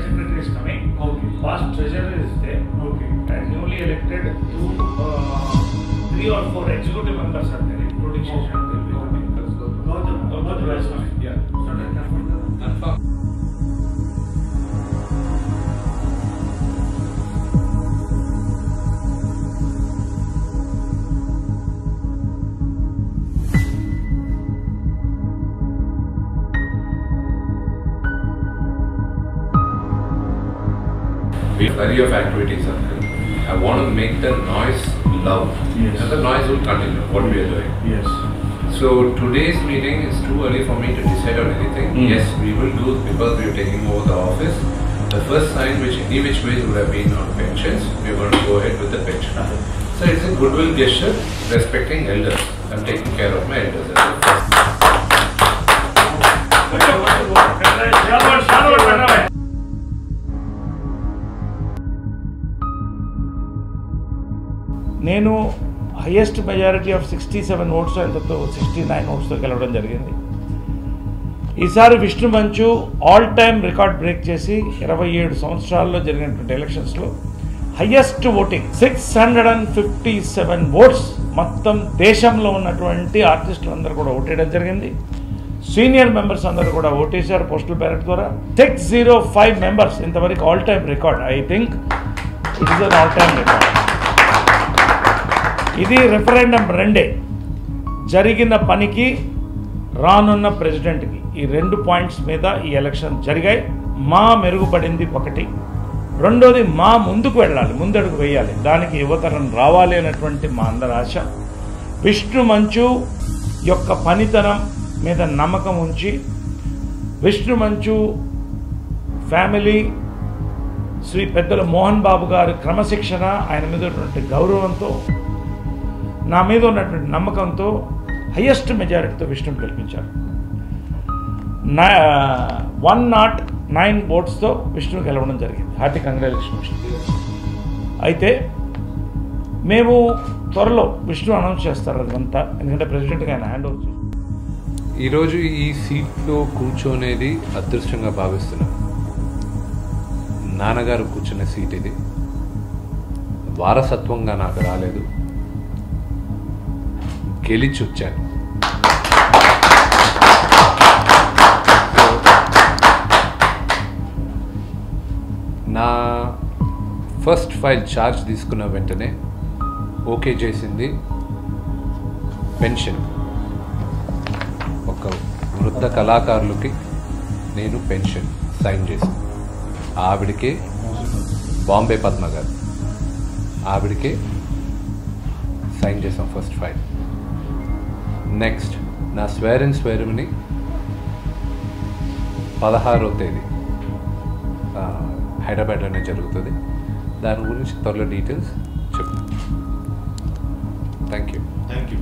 joint secretary is coming. Okay. Past treasurer is there. Okay. And newly elected two, uh, three or four executive members are there, including Shashank. Gautam. Gautam is coming. We flurry of activities are. I want to make the noise loud. Yes. And the noise will continue, what we are doing. Yes. So today's meeting is too early for me to decide on anything. Mm. Yes, we will do because we are taking over the office. The first sign which any which ways would have been on pensions, we are going to go ahead with the pension. So it's a goodwill gesture respecting elders. I'm taking care of my elders. That's the నేను highest majority of sixty seven votes ఎంతతో sixty nine ఓట్స్తో గెలవడం జరిగింది. ఈసారి విష్ణు మంచు all time record break చేసి ఇరవై ఏడు సంవత్సరాల్లో జరిగినటువంటి ఎలక్షన్స్లో highest voting six hundred and fifty seven votes మొత్తం దేశంలో ఉన్నటువంటి ఆర్టిస్టులు అందరూ కూడా ఓటేయడం జరిగింది. సీనియర్ మెంబర్స్ అందరూ కూడా ఓటేశారు పోస్టల్ బ్యాలెట్ ద్వారా. సిక్స్ జీరో ఫైవ్ మెంబర్స్ ఇంతవరకు all time record I think it is an all time record ఇది రెఫరెండం రెండే. జరిగిన పనికి రానున్న ప్రెసిడెంట్కి ఈ రెండు పాయింట్స్ మీద ఈ ఎలక్షన్ జరిగాయి. మా మెరుగుపడింది ఒకటి. రెండోది మా ముందుకు వెళ్ళాలి. ముందడుగు వేయాలి. దానికి యువతరం రావాలి అనేటువంటి మా అందరి ఆశ. విష్ణు మంచు యొక్క పనితనం మీద నమ్మకం ఉంచి విష్ణు మంచు ఫ్యామిలీ శ్రీ పెద్దల మోహన్ బాబు గారి క్రమశిక్షణ ఆయన మీద ఉన్నటువంటి గౌరవంతో నా మీద ఉన్నటువంటి నమ్మకంతో హయ్యెస్ట్ మెజారిటీతో విష్ణుని గెలిపించారు. నా వన్ నాట్ నైన్ ఓట్స్తో విష్ణు గెలవడం జరిగింది. Hearty congratulation Vishnu. అయితే మేము త్వరలో విష్ణు అనౌన్స్ చేస్తారు అదంతా ఎందుకంటే ప్రెసిడెంట్గా ఆయన హ్యాండ్ ఓవర్ ఈరోజు ఈ సీట్లో కూర్చోనేది అదృష్టంగా భావిస్తున్నాను. నాన్నగారు కూర్చున్న సీట్ ఇది. వారసత్వంగా నాకు రాలేదు. గెలిచి వచ్చాను నా ఫస్ట్ ఫైల్ ఛార్జ్ తీసుకున్న వెంటనే ఓకే చేసింది పెన్షన్. ఒక వృద్ధ కళాకారులకి నేను పెన్షన్ సైన్ చేశాను ఆవిడకే బాంబే పద్మ గారు ఆవిడకే సైన్ చేసాం ఫస్ట్ ఫైల్. నెక్స్ట్ నా స్వేరన్ స్వేరమ్ని పదహారో తేదీ హైదరాబాద్లోనే జరుగుతుంది. దాని గురించి త్వరలో డీటెయిల్స్ చెప్తాను. Thank you thank you